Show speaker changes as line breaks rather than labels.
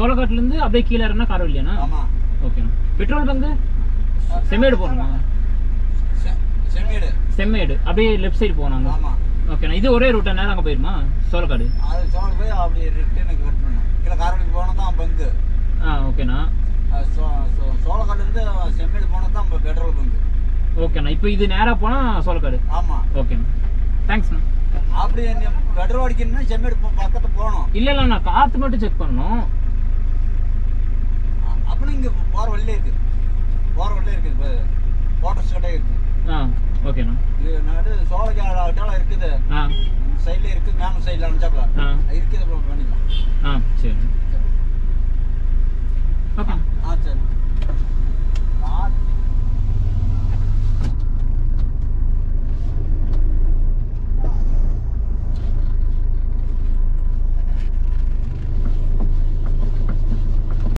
சோளக்காட்டுலேருந்து அப்படியே கீழே இறங்கினா காரவல்லியாண்ணா ஓகேண்ணா பெட்ரோல் பங்கு? செம்மேடு போகணுமா?
செம்மீடு.
செம்மேடு. அப்படியே லெஃப்ட் சைடு போனாங்க
ஆமா.
ஓகேண்ணா இது ஒரே ரூட்டா நேரம் அங்கே போயிருமா? சோளக்காடு
அது சோழ போய் அப்படி ரிட்டனுக்கு கட் கீழே காரணிக்கு போனால் தான் பங்கு.
ஆ ஓகேண்ணா
அது சோ- சோ- சோளக்காடுலேருந்து செம்மீடு போனால் தான் பெட்ரோல் பங்கு.
ஓகேண்ணா இப்போ இது நேராக போனால் சோளக்காடு
ஆமா.
ஓகேண்ணா தேங்க்ஸ்ண்ணா
அப்படி பெட்ரோல் அடிக்கணும்னா செம்மீடு பக்கத்துல போகணும்.
இல்லை இல்லை நான் காற்று மட்டும் செக் பண்ணணும். ஓகேண்ணா
இது நடு சோளக்காடு இருக்குது. சைடில் இருக்குது மேலே சைடில் அனுப்பிச்சாப்ல. இருக்குது பண்ணிக்கலாம்.
ஆ சரி. ஓகே